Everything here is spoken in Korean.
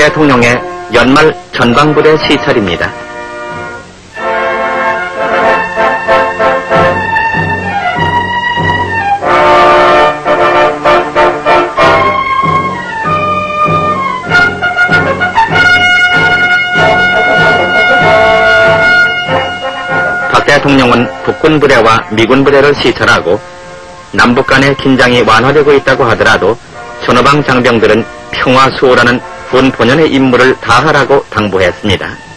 대통령의 연말 전방부대 시찰입니다. 박 대통령은 국군 부대와 미군 부대를 시찰하고 남북 간의 긴장이 완화되고 있다고 하더라도 천호방 장병들은 평화 수호라는 군 본연의 임무를 다하라고 당부했습니다.